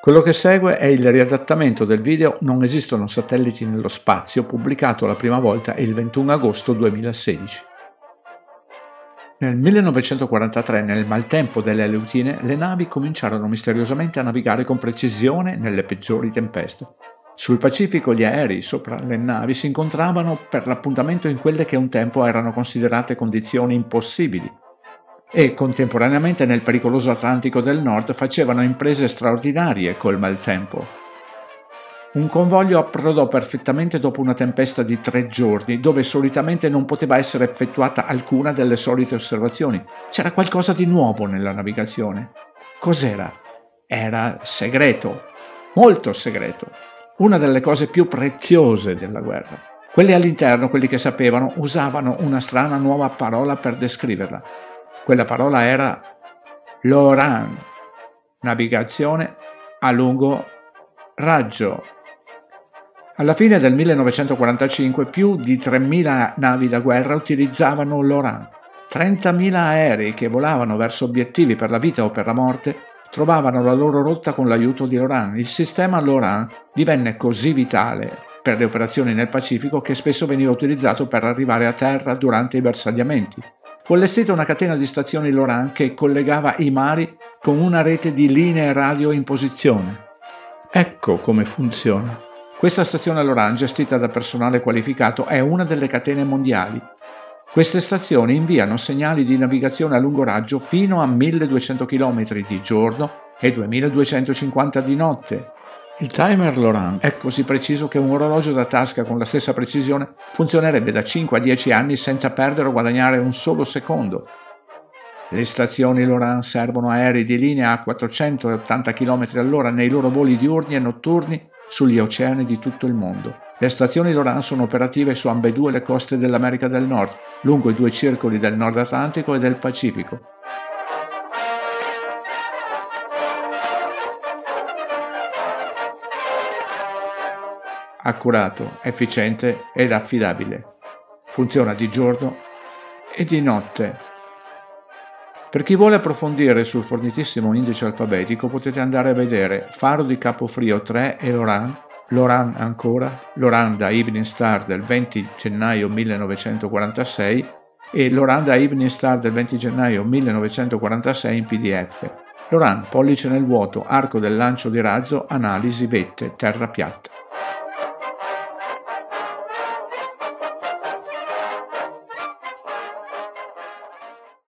Quello che segue è il riadattamento del video Non esistono satelliti nello spazio, pubblicato la prima volta il 21 agosto 2016. Nel 1943, nel maltempo delle Aleutine, le navi cominciarono misteriosamente a navigare con precisione nelle peggiori tempeste. Sul Pacifico gli aerei sopra le navi si incontravano per l'appuntamento in quelle che un tempo erano considerate condizioni impossibili e contemporaneamente nel pericoloso Atlantico del Nord facevano imprese straordinarie col maltempo. Un convoglio approdò perfettamente dopo una tempesta di tre giorni, dove solitamente non poteva essere effettuata alcuna delle solite osservazioni. C'era qualcosa di nuovo nella navigazione. Cos'era? Era segreto, molto segreto. Una delle cose più preziose della guerra. Quelli all'interno, quelli che sapevano, usavano una strana nuova parola per descriverla. Quella parola era LORAN, navigazione a lungo raggio. Alla fine del 1945 più di 3.000 navi da guerra utilizzavano l'ORAN. 30.000 aerei che volavano verso obiettivi per la vita o per la morte trovavano la loro rotta con l'aiuto di LORAN. Il sistema LORAN divenne così vitale per le operazioni nel Pacifico che spesso veniva utilizzato per arrivare a terra durante i bersagliamenti. Fu allestita una catena di stazioni LORAN che collegava i mari con una rete di linee radio in posizione. Ecco come funziona. Questa stazione LORAN, gestita da personale qualificato, è una delle catene mondiali. Queste stazioni inviano segnali di navigazione a lungo raggio fino a 1200 km di giorno e 2250 di notte, il timer Loran è così preciso che un orologio da tasca con la stessa precisione funzionerebbe da 5 a 10 anni senza perdere o guadagnare un solo secondo. Le stazioni Loran servono aerei di linea a 480 km all'ora nei loro voli diurni e notturni sugli oceani di tutto il mondo. Le stazioni Loran sono operative su ambedue le coste dell'America del Nord, lungo i due circoli del Nord Atlantico e del Pacifico, accurato, efficiente ed affidabile. Funziona di giorno e di notte. Per chi vuole approfondire sul fornitissimo indice alfabetico potete andare a vedere Faro di Capofrio 3 e Loran, Loran ancora, Loran da Evening Star del 20 gennaio 1946 e Loran da Evening Star del 20 gennaio 1946 in PDF. Loran, pollice nel vuoto, arco del lancio di razzo, analisi, vette, terra piatta.